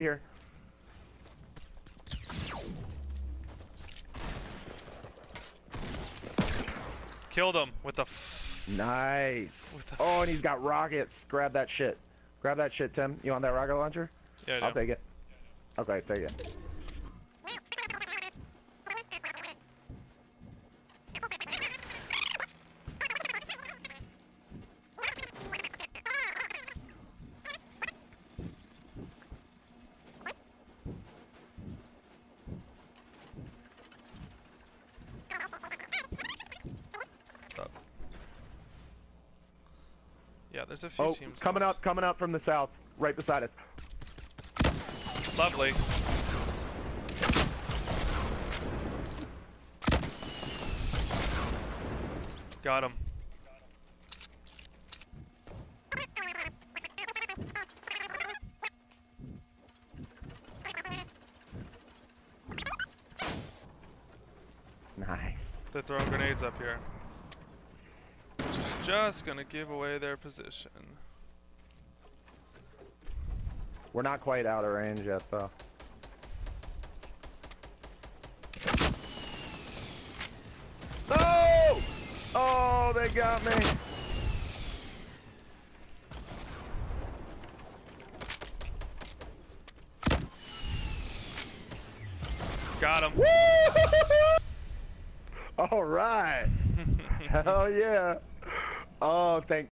here. Killed him with the. F Nice. With the- Oh, and he's got rockets. Grab that shit. Grab that shit, Tim. You want that rocket launcher? yeah, I I'll take it. Okay, take it. Yeah, there's a few Oh, teams. coming left. up, coming up from the south, right beside us. Lovely. Got him. Nice. They're throwing grenades up here. Which is just gonna give away their position. We're not quite out of range yet, though. No! Oh, they got me. Got him. All right. Hell yeah. Oh, thank